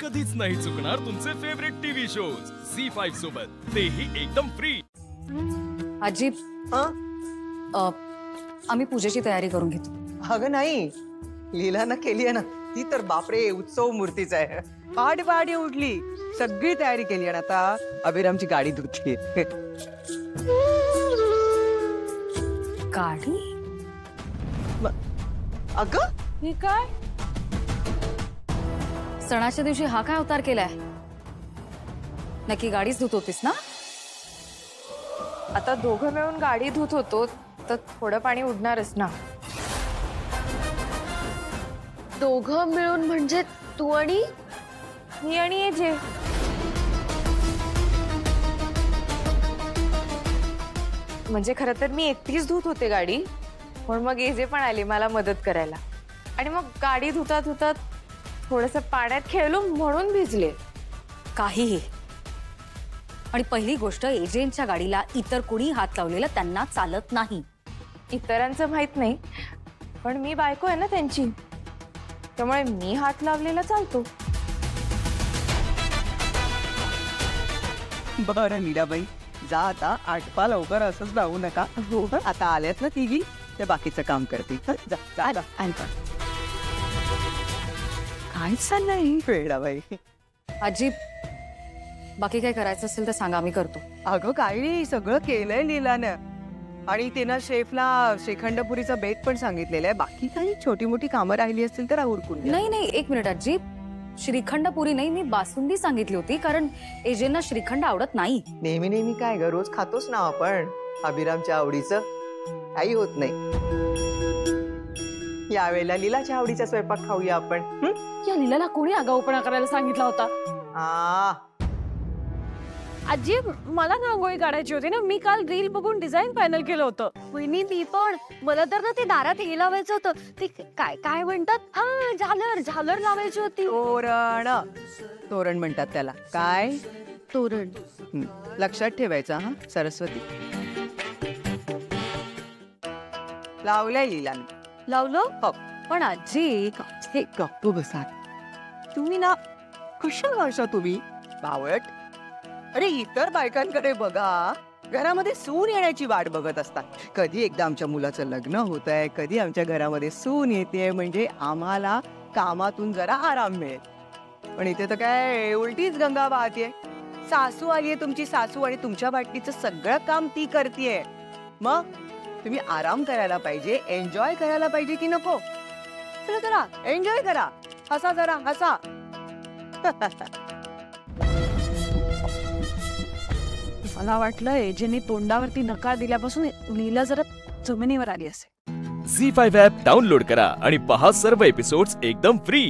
कधीच नाही चुकणार तुमचे favourite TV shows Zee five सोबत. तेही एकदम फ्री आजी अ, आम्ही पूजेची तयारी करून घेतो. अगं नाही. लीलानं केली आहे ना ती तर बापरे उत्सव मूर्तीच आहे. पहाटे पहाटे उठली सगळी तयारी केली आणि आता. अभिरामची गाडी धुतली. गाडी? अगं? ही काय? सणाच्या दिवशी हा काय अवतार केलाय? नक्की गाडीच धुत होतीस ना? आता दोघं मिळून गाडी धुत होतो तर थोडं पाणी उडणारच ना. दोघं मिळून म्हणजे तू आणि? मी आणि ये जे. म्हणजे खरं तर मी एकटीच धुत होते गाडी पण मग एजे पण आली मला मदत करायला. आणि मग गाडी धुता धुता थोडस पाण्यात खेळलो म्हणून भिजले. काहीही. आणि पहिली गोष्ट एजेंटच्या गाडीला इतर कुणी हात लावलेला त्यांना चालत नाही. इतरांचं माहित नाही पण मी बायको आहे ना त्यांची. त्यामुळे मी हात लावलेला चालतो. बरं मीराबाई जा आता आटपा लवकर असंच राहू नका. आता आल्यात ना तिघी ते बाकीचं काम करतील. हं, जा जा, जा. काय चाललंय वेळाबाई आजी बाकी काय करायचं असेल तर सांगा आम्ही करतो. अगं काही नाही सगळं केलंय लीलानं. आणि तिनं शेफला श्रीखंडपुरीचा बेत पण सांगितलेलं आहे. बाकी काही छोटी मोठी कामं राहिली असतील तर उरकून घ्या. नाही नाही एक मिनिट आजी. श्रीखंड पुरी नाही मी बासुंदी सांगितली होती कारण एजेंना श्रीखंड आवडत नाही. नेहमी नेहमी काय ग रोज खातोच ना आपण. अभिरामच्या आवडीचं. काही होत नाही. यावेळेला लीलाच्या आवडीचा स्वयंपाक खाऊया आपण हं? या लिलाला कोणी आगाऊपणा करायला सांगितला होता? आ, आजी मला ना रांगोळी काढायची होती ना मी काल रील बघून डिझाईन फायनल केलं होतं. वहिनी मी पण. मला तर ना ते दारात हे लावायचं होतं. ते काय काय म्हणतात? हा झालर झालर लावायची होती. तोरण. तोरण म्हणतात त्याला. काय? तोरण. लक्षात ठेवायचं हा? सरस्वती. लावलंय लीलाने. लावलं? पण आजी हे गप्प बसा तुम्ही ना कशा वर्षा तुम्ही? बावळट अरे इतर बायकांकडे बघा. घरामध्ये सून येण्याची वाट बघत असतात. कधी एकदा आमच्या मुलाचं लग्न होत आहे कधी आमच्या घरामध्ये सून येते म्हणजे आम्हाला कामातून जरा आराम मिळेल. पण इथे तर काय उलटीच गंगा वाहते सासू आलीये तुमची सासू आणि तुमच्या बाटलीचं सगळं काम ती करतीये. मग? तुम्ही आराम करायला पाहिजे एन्जॉय करायला पाहिजे की नको? चला चला एन्जॉय करा. हसा जरा हसा. मला वाटलं एजेने तोंडावरती नकार दिल्यापासून लीला जरा जमिनीवर आली असेल. झी फाईव्ह ॲप डाउनलोड करा आणि पहा सर्व एपिसोड्स एकदम फ्री